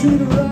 should run.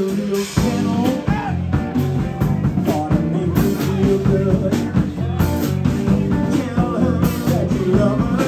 Tell her that you. love her